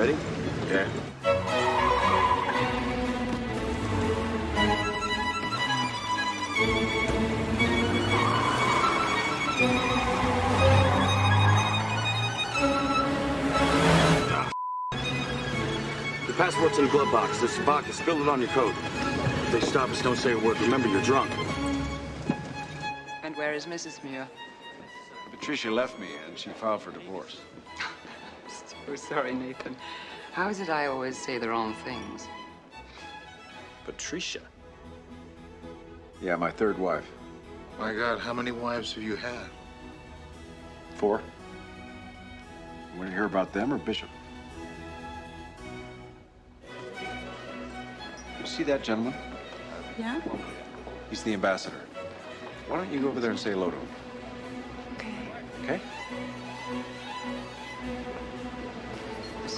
Ready? Okay. The passport's in the glove box. There's vodka. Spill it on your coat. If they stop us, don't say a word. Remember, you're drunk. And where is Mrs. Muir? Patricia left me and she filed for divorce. So sorry, Nathan. How is it I always say the wrong things? Patricia? Yeah, my third wife. My God, how many wives have you had? Four. You want to hear about them or Bishop? You see that gentleman? Yeah? He's the ambassador. Why don't you go over there and say hello to him? Okay. Okay?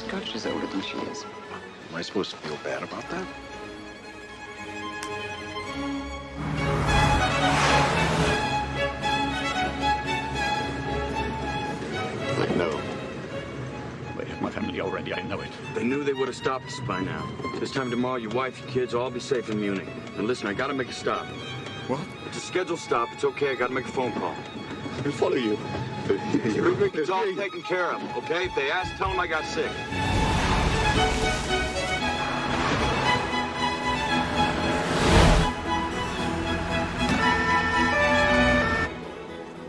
Mrs. Coach is older than she is. Am I supposed to feel bad about that? I know. They have my family already, I know it. They knew they would have stopped us by now. This time tomorrow, your wife, your kids, will all be safe in Munich. And listen, I gotta make a stop. What? It's a scheduled stop. It's okay. I gotta make a phone call. I'll follow you. You're It's all taken care of, okay? If they ask, tell them I got sick.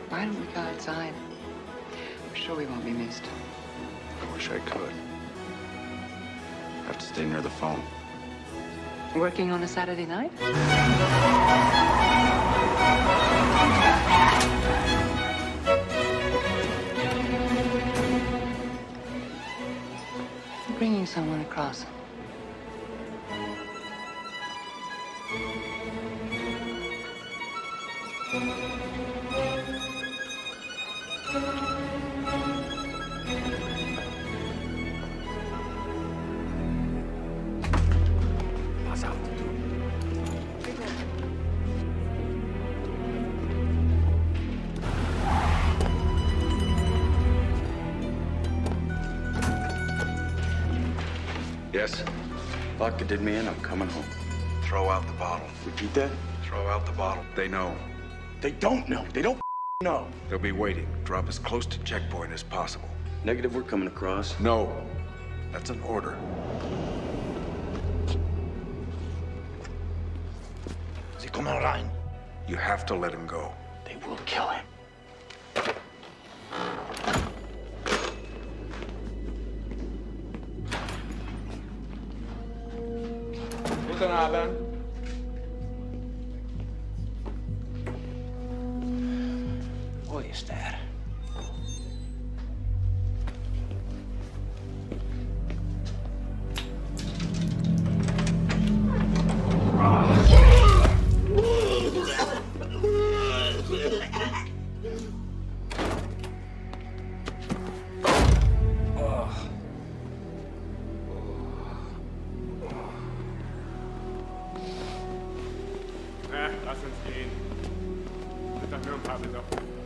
Why don't we go outside? I'm sure we won't be missed. I wish I could. I have to stay near the phone. Working on a Saturday night? someone across. Pass Yes? Vodka did me in. I'm coming home. Throw out the bottle. Repeat that? Throw out the bottle. They know. They don't know. They don't know. They'll be waiting. Drop as close to checkpoint as possible. Negative, we're coming across. No. That's an order. Sie kommen rein. You have to let him go. They will kill him. funzionava. Oyster. Conference gehen. Mittag mir ein paar Besoffen.